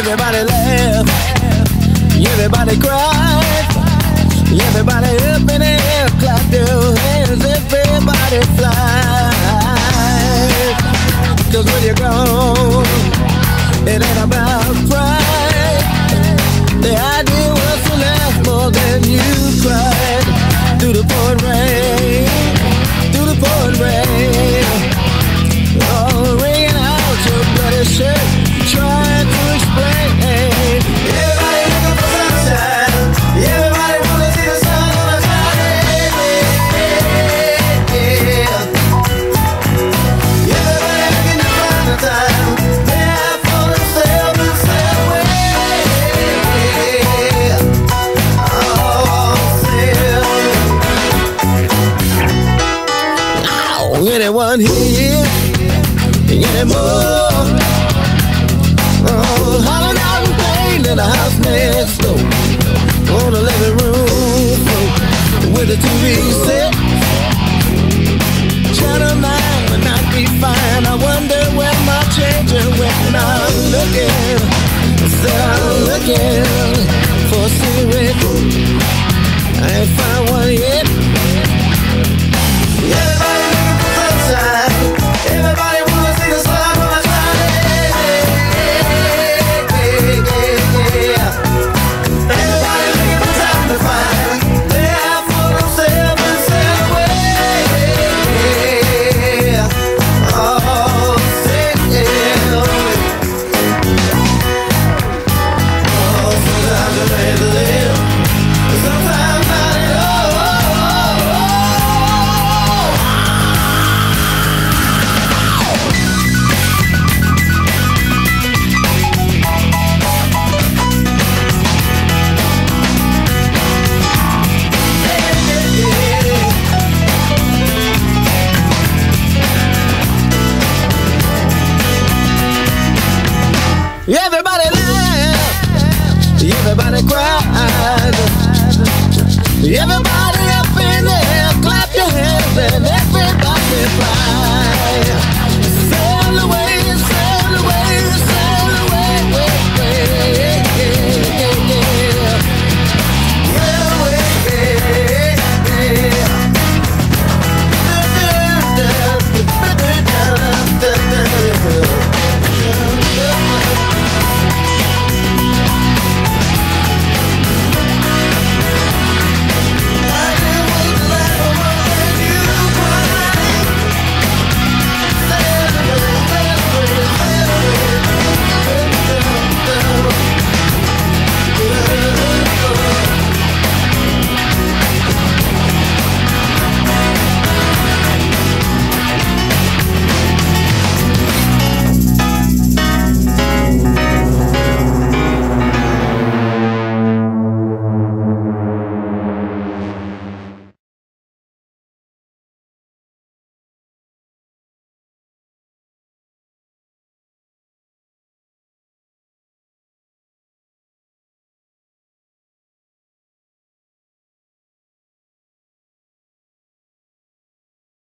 Everybody laugh, everybody cry, everybody up in the air, clap your hands, everybody fly. anyone here anymore. Everybody cried. Everybody up in the air, clap your hands and everybody.